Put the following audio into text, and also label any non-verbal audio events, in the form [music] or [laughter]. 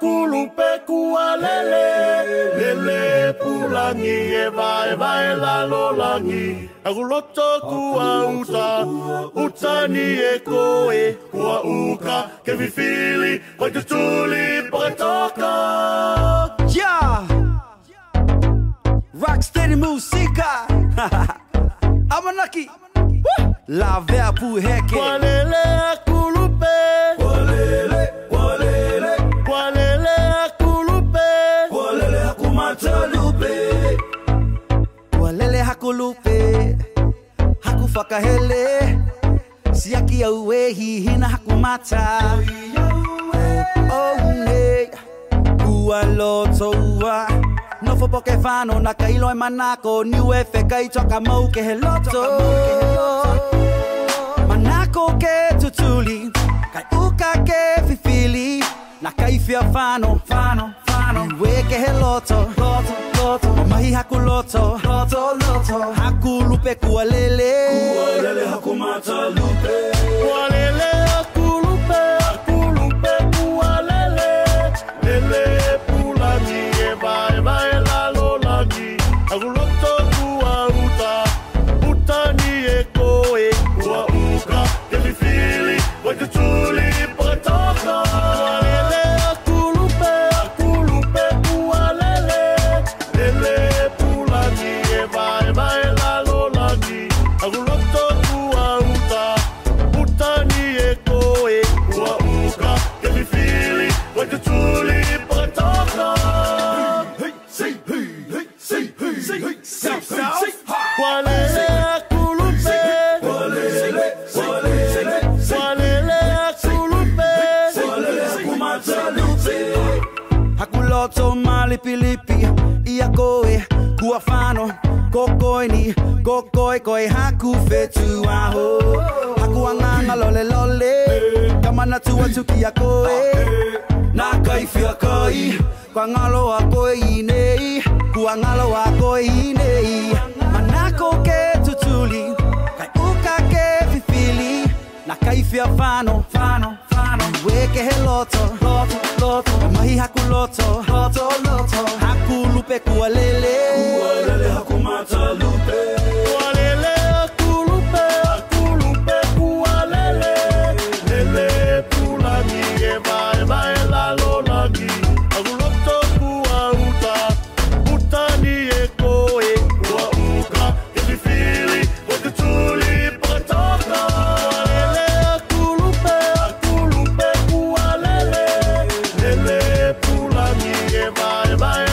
kulupe kua lele Lele pulangi e vai vai la lolangi Aku loto kua uta e koe Kua uka ke fili Koi tu tuli pakatoka Yeah! Rocksteady Musica! [laughs] Amanaki! La Vea Pu Heke! Kua lele a kumatalupe Walele hakulupe Haku whakahele Siaki au e hihina haku mata Oh ne Ua loto ua. No fo poke whano na kailo e manako. Niu e whekai toka mau ke he loto. Manako ke tutuli Kai uka ke fifili. Na kai fia whano Whano, whano Niu e ke he loto Loto, loto Mahi haku loto Loto, loto Haku lupe kua Hakuloto malipilipi Ia koe Kua whano Kokoini Kokoi koi haku fetu aho Haku anganga lole lole Kamana tua tuki a koe Na kai fia kai Kwa ngalo a koe inei Kua ngalo a koe kai fia whano Whano, whano Weke he loto Loto, loto. Mahi haku loto Loto, loto bye bye.